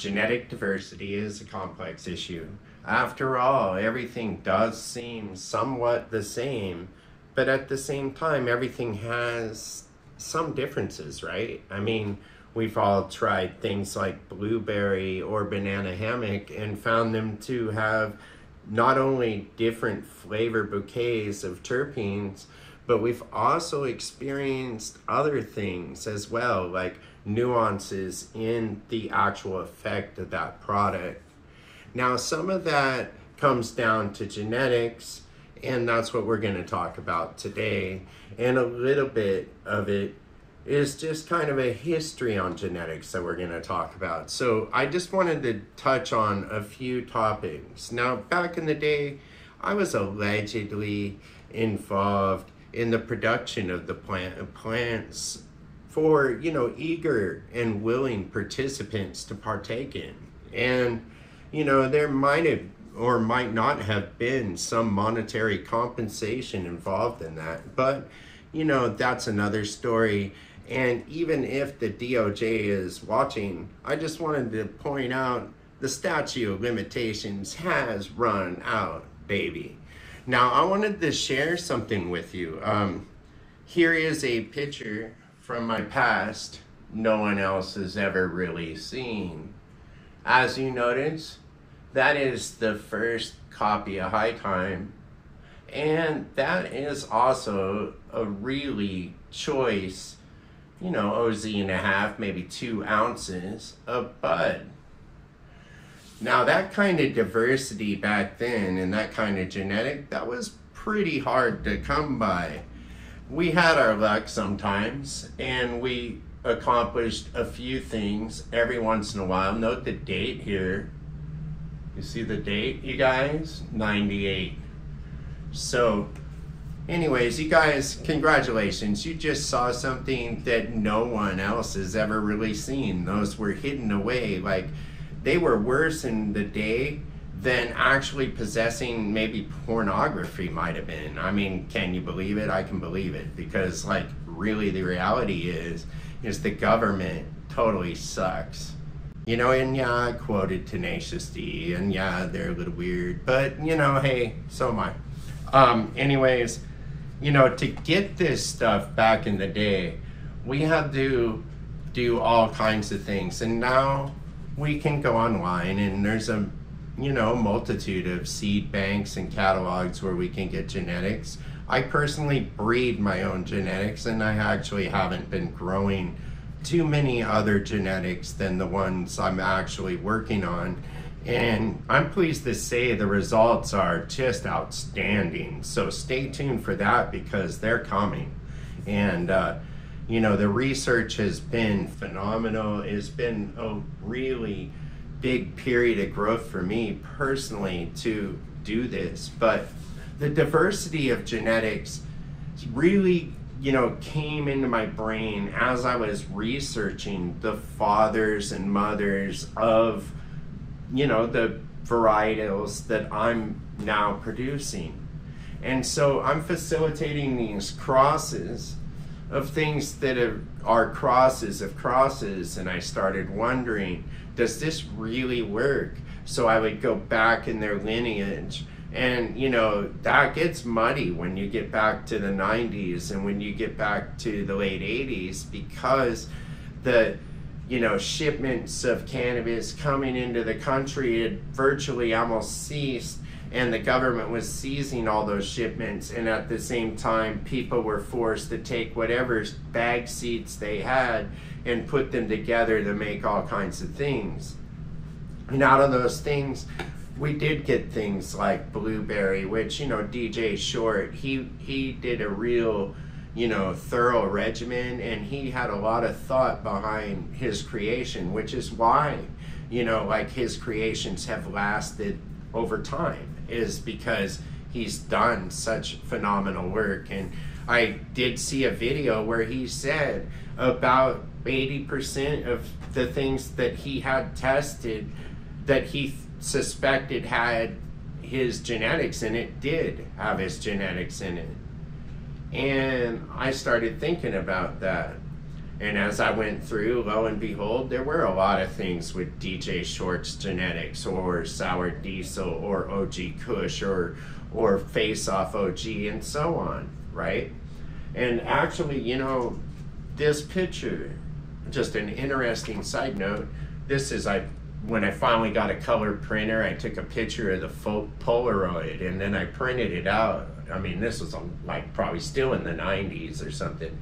genetic diversity is a complex issue. After all, everything does seem somewhat the same, but at the same time, everything has some differences, right? I mean, we've all tried things like blueberry or banana hammock and found them to have not only different flavor bouquets of terpenes, but we've also experienced other things as well, like nuances in the actual effect of that product. Now, some of that comes down to genetics, and that's what we're going to talk about today. And a little bit of it is just kind of a history on genetics that we're going to talk about. So, I just wanted to touch on a few topics. Now, back in the day, I was allegedly involved in the production of the plant uh, plants for you know eager and willing participants to partake in. And you know there might have or might not have been some monetary compensation involved in that. But you know that's another story. And even if the DOJ is watching I just wanted to point out the statute of limitations has run out baby now I wanted to share something with you um, here is a picture from my past no one else has ever really seen. As you notice, that is the first copy of High Time, and that is also a really choice, you know, OZ and a half, maybe two ounces of bud. Now, that kind of diversity back then and that kind of genetic, that was pretty hard to come by we had our luck sometimes and we accomplished a few things every once in a while. Note the date here. You see the date, you guys? 98. So, anyways, you guys, congratulations. You just saw something that no one else has ever really seen. Those were hidden away. Like, they were worse in the day than actually possessing maybe pornography might have been. I mean, can you believe it? I can believe it because like really the reality is is the government totally sucks. You know, and yeah, I quoted Tenacious D, and yeah, they're a little weird, but you know, hey, so am I. Um, anyways, you know, to get this stuff back in the day, we had to do all kinds of things, and now we can go online, and there's a you know, multitude of seed banks and catalogs where we can get genetics. I personally breed my own genetics and I actually haven't been growing too many other genetics than the ones I'm actually working on. And I'm pleased to say the results are just outstanding. So stay tuned for that because they're coming. And, uh, you know, the research has been phenomenal. It's been a really big period of growth for me personally to do this. But the diversity of genetics really, you know, came into my brain as I was researching the fathers and mothers of, you know, the varietals that I'm now producing. And so I'm facilitating these crosses of things that are crosses of crosses, and I started wondering does this really work? So I would go back in their lineage. And, you know, that gets muddy when you get back to the 90s and when you get back to the late 80s because the, you know, shipments of cannabis coming into the country had virtually almost ceased and the government was seizing all those shipments and at the same time people were forced to take whatever bag seeds they had and put them together to make all kinds of things. And out of those things, we did get things like blueberry, which you know DJ Short he he did a real you know thorough regimen, and he had a lot of thought behind his creation, which is why you know like his creations have lasted over time is because he's done such phenomenal work and I did see a video where he said about 80% of the things that he had tested that he suspected had his genetics in it did have his genetics in it. And I started thinking about that. And as I went through, lo and behold, there were a lot of things with DJ Short's genetics or Sour Diesel or OG Kush or or Face Off OG and so on, right? And actually, you know, this picture, just an interesting side note, this is I when I finally got a color printer, I took a picture of the Polaroid and then I printed it out. I mean, this was um, like probably still in the 90s or something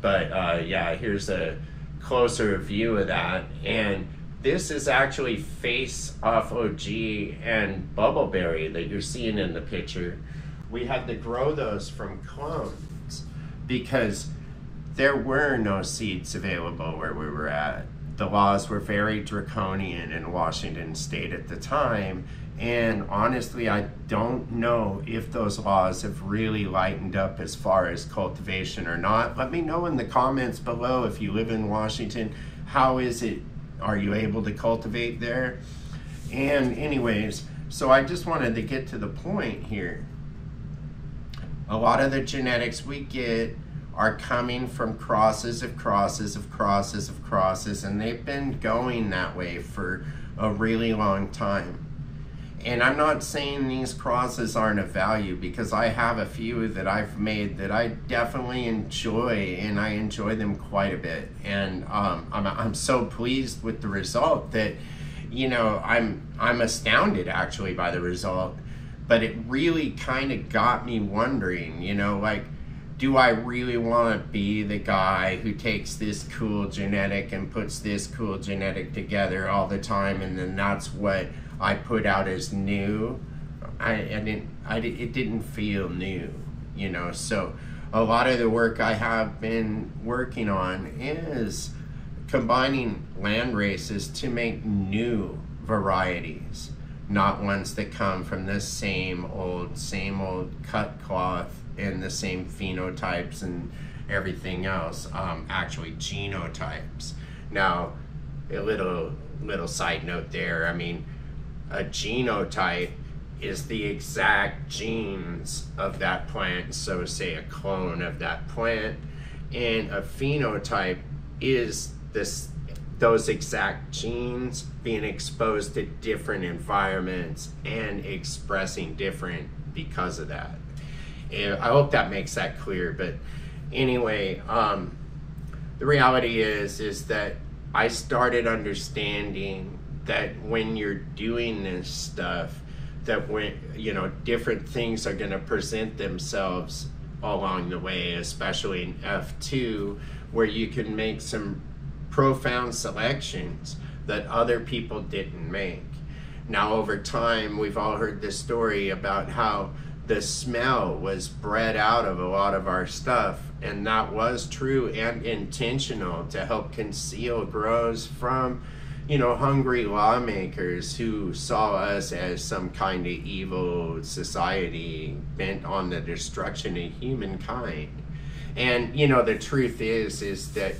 but uh, yeah, here's a closer view of that. And this is actually Face Off OG and Bubbleberry that you're seeing in the picture. We had to grow those from clones because there were no seeds available where we were at. The laws were very draconian in Washington state at the time, and honestly, I don't know if those laws have really lightened up as far as cultivation or not. Let me know in the comments below if you live in Washington. How is it? Are you able to cultivate there? And, anyways, so I just wanted to get to the point here. A lot of the genetics we get are coming from crosses of crosses of crosses of crosses, and they've been going that way for a really long time. And I'm not saying these crosses aren't of value because I have a few that I've made that I definitely enjoy and I enjoy them quite a bit. And um, I'm, I'm so pleased with the result that, you know, I'm, I'm astounded actually by the result. But it really kind of got me wondering, you know, like, do I really want to be the guy who takes this cool genetic and puts this cool genetic together all the time and then that's what I put out as new. I, I didn't. I it didn't feel new, you know. So a lot of the work I have been working on is combining land races to make new varieties, not ones that come from the same old, same old cut cloth and the same phenotypes and everything else. Um, actually, genotypes. Now, a little little side note there. I mean a genotype is the exact genes of that plant, so say a clone of that plant, and a phenotype is this those exact genes being exposed to different environments and expressing different because of that. And I hope that makes that clear. But anyway, um, the reality is is that I started understanding that when you're doing this stuff, that when you know different things are going to present themselves along the way, especially in F2, where you can make some profound selections that other people didn't make. Now, over time, we've all heard this story about how the smell was bred out of a lot of our stuff, and that was true and intentional to help conceal grows from you know, hungry lawmakers who saw us as some kind of evil society bent on the destruction of humankind. And, you know, the truth is, is that,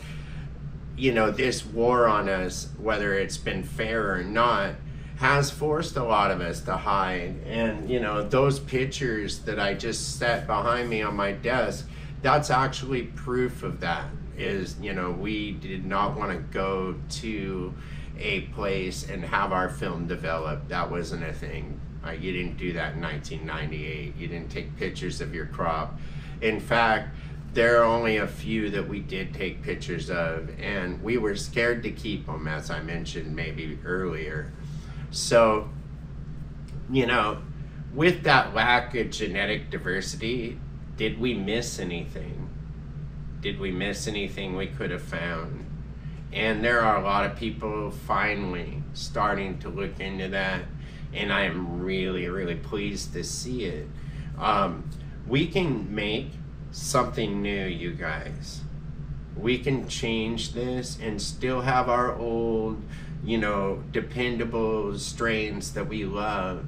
you know, this war on us, whether it's been fair or not, has forced a lot of us to hide. And, you know, those pictures that I just set behind me on my desk, that's actually proof of that. Is, you know, we did not want to go to a place and have our film developed. That wasn't a thing. Uh, you didn't do that in 1998. You didn't take pictures of your crop. In fact, there are only a few that we did take pictures of, and we were scared to keep them, as I mentioned maybe earlier. So, you know, with that lack of genetic diversity, did we miss anything? Did we miss anything we could have found? And there are a lot of people finally starting to look into that. And I am really, really pleased to see it. Um, we can make something new, you guys. We can change this and still have our old, you know, dependable strains that we love,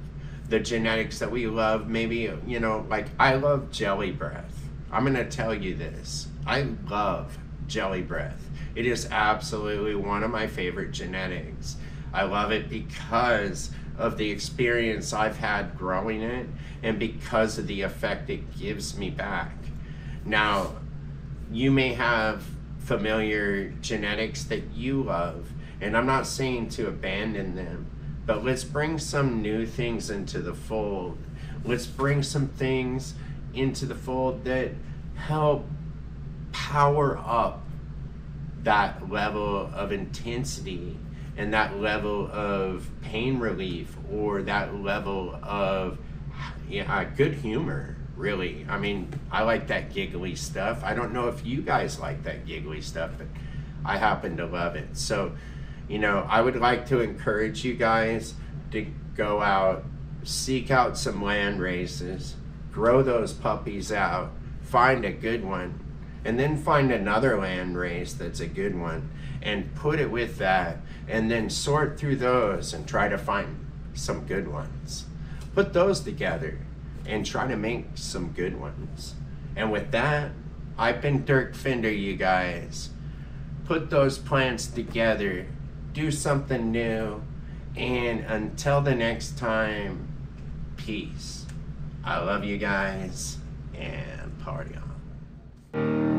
the genetics that we love. Maybe, you know, like I love jelly breath. I'm going to tell you this. I love jelly breath. It is absolutely one of my favorite genetics. I love it because of the experience I've had growing it and because of the effect it gives me back. Now, you may have familiar genetics that you love. And I'm not saying to abandon them, but let's bring some new things into the fold. Let's bring some things into the fold that help power up that level of intensity and that level of pain relief or that level of yeah, uh, good humor really. I mean i like that giggly stuff. I don't know if you guys like that giggly stuff but i happen to love it. So you know i would like to encourage you guys to go out seek out some land races grow those puppies out find a good one and then find another land race that's a good one and put it with that and then sort through those and try to find some good ones. Put those together and try to make some good ones. And with that i've been dirk fender you guys. Put those plants together do something new and until the next time peace. I love you guys and party on